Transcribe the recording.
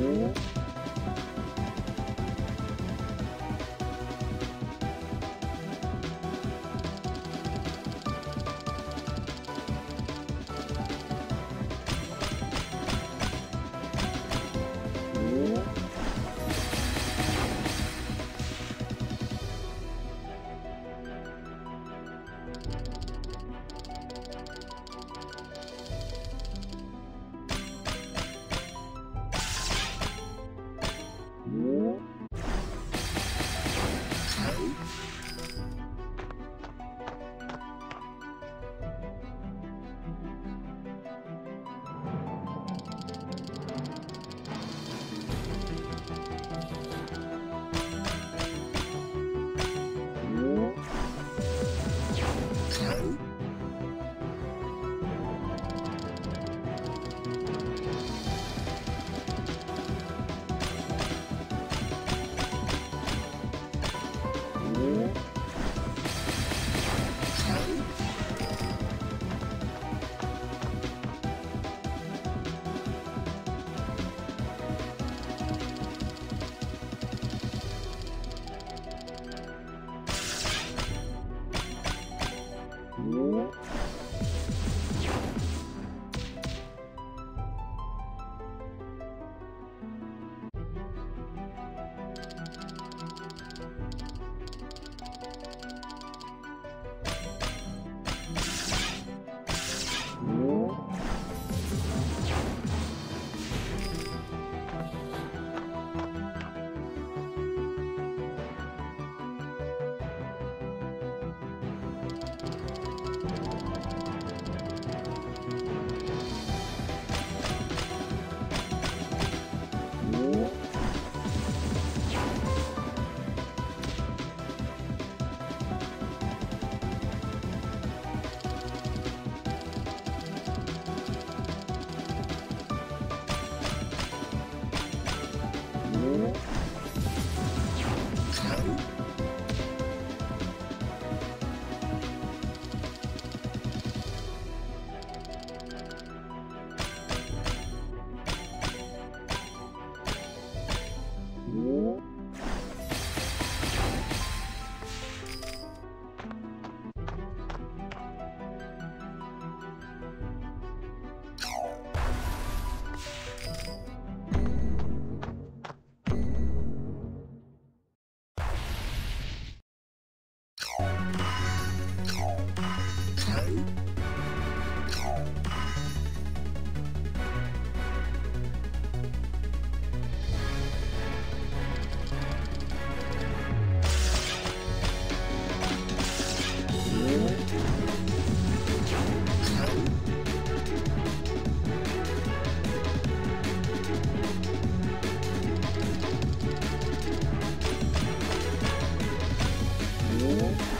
Yeah. Thank you. Whoop. Thank mm -hmm. you. Whoa.